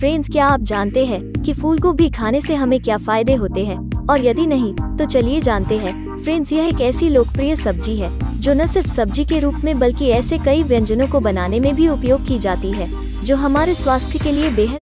Friends क्या आप जानते हैं कि फूल गोभी खाने से हमें क्या फ़ायदे होते हैं? और यदि नहीं तो चलिए जानते हैं। फ्रेंड्स यह एक ऐसी लोकप्रिय सब्ज़ी है, जो न सिर्फ़ सब्ज़ी के रूप में बल्कि ऐसे कई व्यंजनों को बनाने में भी उपयोग की जाती है, जो हमारे स्वास्थ्य के लिए बेहद